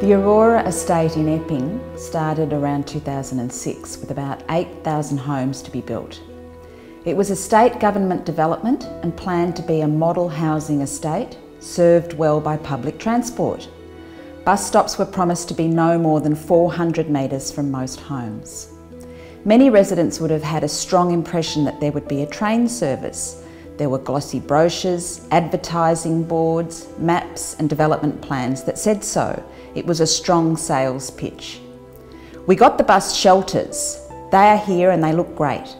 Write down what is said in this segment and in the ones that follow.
The Aurora estate in Epping started around 2006 with about 8,000 homes to be built. It was a state government development and planned to be a model housing estate served well by public transport. Bus stops were promised to be no more than 400 metres from most homes. Many residents would have had a strong impression that there would be a train service. There were glossy brochures, advertising boards, maps and development plans that said so. It was a strong sales pitch. We got the bus shelters. They are here and they look great.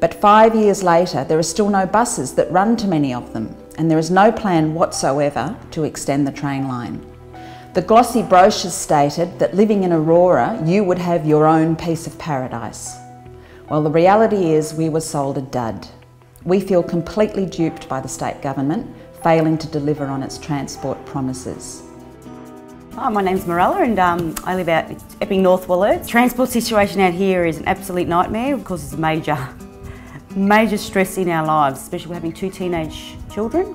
But five years later, there are still no buses that run to many of them, and there is no plan whatsoever to extend the train line. The glossy brochures stated that living in Aurora, you would have your own piece of paradise. Well, the reality is we were sold a dud. We feel completely duped by the state government, failing to deliver on its transport promises. Hi, my name's Morella and um, I live out Epping North Wollert. Transport situation out here is an absolute nightmare because it's major major stress in our lives, especially having two teenage children.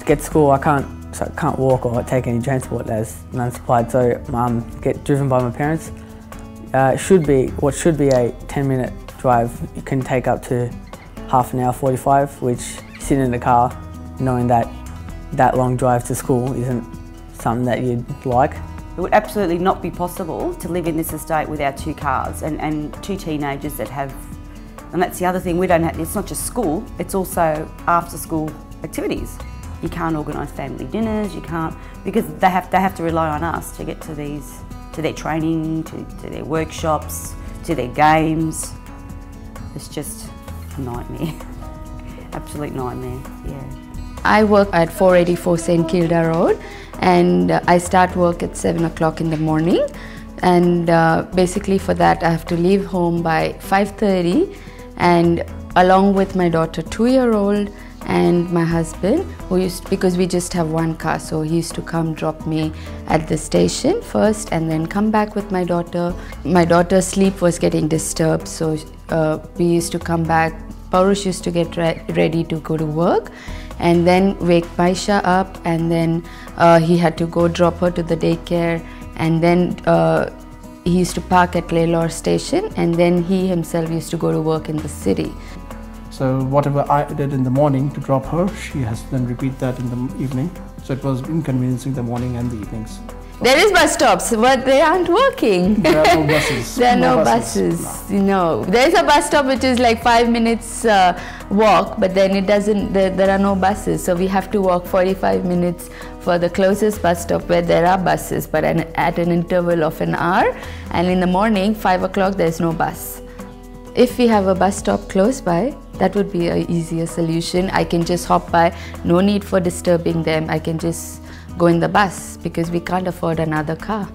To get to school, I can't so I can't walk or take any transport. There's none supplied, so um, get driven by my parents. Uh, should be what should be a 10-minute drive. You can take up to half an hour, 45, which sitting in the car, knowing that that long drive to school isn't something that you'd like. It would absolutely not be possible to live in this estate without two cars and, and two teenagers that have and that's the other thing, we don't have, it's not just school, it's also after school activities. You can't organise family dinners, you can't, because they have, they have to rely on us to get to these, to their training, to, to their workshops, to their games. It's just nightmare, absolute nightmare, yeah. I work at 484 St Kilda Road and I start work at 7 o'clock in the morning. And uh, basically for that I have to leave home by 5.30 and along with my daughter two-year-old and my husband who used because we just have one car so he used to come drop me at the station first and then come back with my daughter my daughter's sleep was getting disturbed so uh, we used to come back Paurush used to get re ready to go to work and then wake Maisha up and then uh, he had to go drop her to the daycare and then uh, he used to park at Lalor station and then he himself used to go to work in the city. So whatever I did in the morning to drop her, she has to then repeat that in the evening. So it was inconveniencing the morning and the evenings. There is bus stops, but they aren't working. There are no buses. there are no, no buses. buses. No. There is a bus stop which is like five minutes uh, walk, but then it doesn't. There, there are no buses, so we have to walk 45 minutes for the closest bus stop where there are buses, but an, at an interval of an hour. And in the morning, five o'clock, there is no bus. If we have a bus stop close by, that would be an easier solution. I can just hop by, no need for disturbing them. I can just go in the bus because we can't afford another car.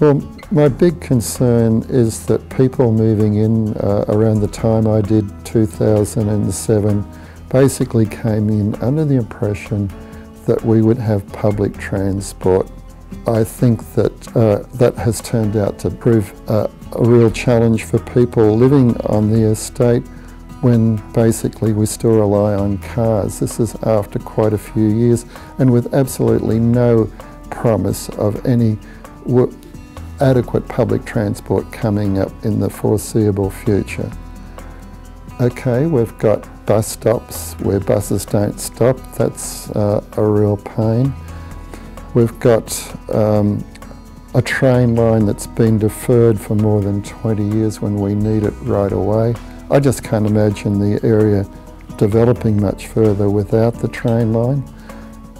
Well, my big concern is that people moving in uh, around the time I did 2007 basically came in under the impression that we would have public transport. I think that uh, that has turned out to prove uh, a real challenge for people living on the estate when basically we still rely on cars. This is after quite a few years and with absolutely no promise of any adequate public transport coming up in the foreseeable future. Okay, we've got bus stops where buses don't stop. That's uh, a real pain. We've got um, a train line that's been deferred for more than 20 years when we need it right away. I just can't imagine the area developing much further without the train line.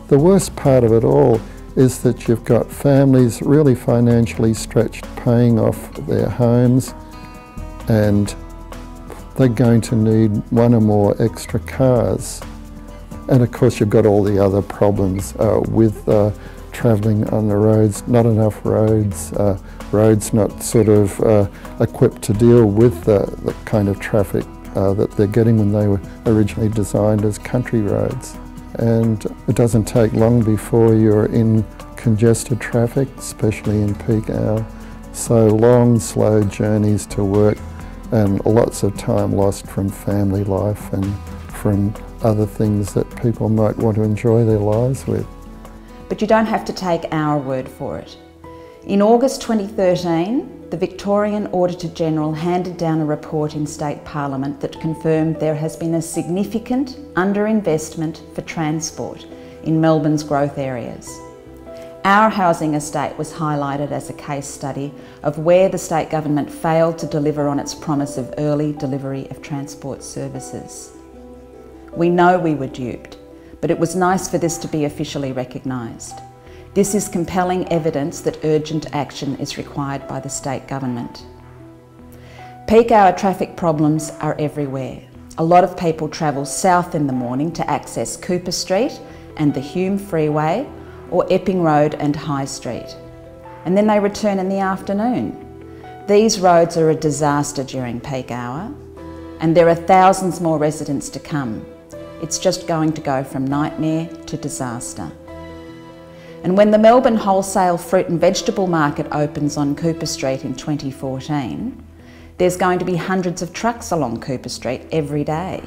The worst part of it all is that you've got families really financially stretched paying off their homes and they're going to need one or more extra cars. And of course you've got all the other problems uh, with uh, travelling on the roads, not enough roads, uh, roads not sort of uh, equipped to deal with the, the kind of traffic uh, that they're getting when they were originally designed as country roads. And it doesn't take long before you're in congested traffic, especially in peak hour. So long, slow journeys to work and lots of time lost from family life and from other things that people might want to enjoy their lives with. But you don't have to take our word for it. In August 2013, the Victorian Auditor General handed down a report in State Parliament that confirmed there has been a significant underinvestment for transport in Melbourne's growth areas. Our housing estate was highlighted as a case study of where the state government failed to deliver on its promise of early delivery of transport services. We know we were duped, but it was nice for this to be officially recognised. This is compelling evidence that urgent action is required by the state government. Peak hour traffic problems are everywhere. A lot of people travel south in the morning to access Cooper Street and the Hume Freeway or Epping Road and High Street. And then they return in the afternoon. These roads are a disaster during peak hour and there are thousands more residents to come. It's just going to go from nightmare to disaster. And when the Melbourne wholesale fruit and vegetable market opens on Cooper Street in 2014, there's going to be hundreds of trucks along Cooper Street every day.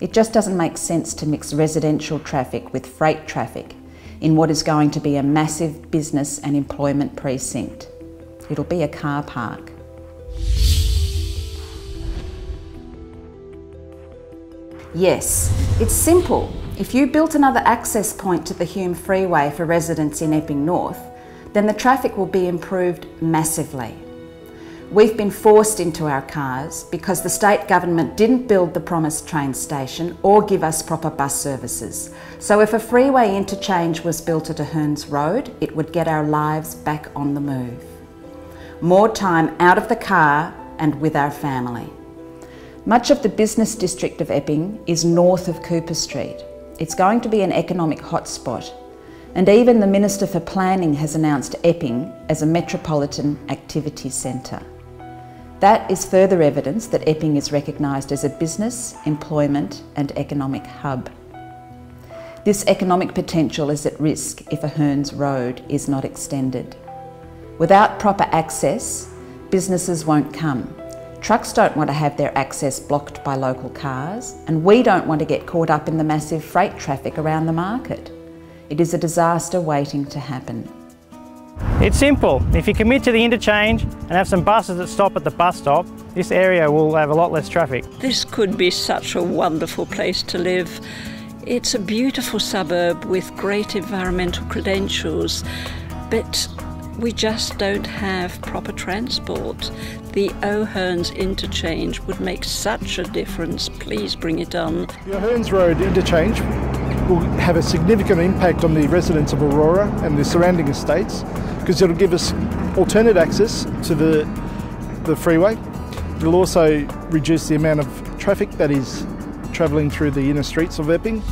It just doesn't make sense to mix residential traffic with freight traffic in what is going to be a massive business and employment precinct. It'll be a car park. Yes, it's simple. If you built another access point to the Hume Freeway for residents in Epping North, then the traffic will be improved massively. We've been forced into our cars because the state government didn't build the promised train station or give us proper bus services. So if a freeway interchange was built at O'Herns Road, it would get our lives back on the move. More time out of the car and with our family. Much of the business district of Epping is north of Cooper Street. It's going to be an economic hotspot and even the Minister for Planning has announced Epping as a metropolitan activity centre. That is further evidence that Epping is recognised as a business, employment and economic hub. This economic potential is at risk if O'Herns Road is not extended. Without proper access, businesses won't come. Trucks don't want to have their access blocked by local cars, and we don't want to get caught up in the massive freight traffic around the market. It is a disaster waiting to happen. It's simple. If you commit to the interchange and have some buses that stop at the bus stop, this area will have a lot less traffic. This could be such a wonderful place to live. It's a beautiful suburb with great environmental credentials, but we just don't have proper transport. The O'Herns interchange would make such a difference. Please bring it on. The O'Herns Road interchange will have a significant impact on the residents of Aurora and the surrounding estates because it'll give us alternate access to the, the freeway. It'll also reduce the amount of traffic that is travelling through the inner streets of Epping.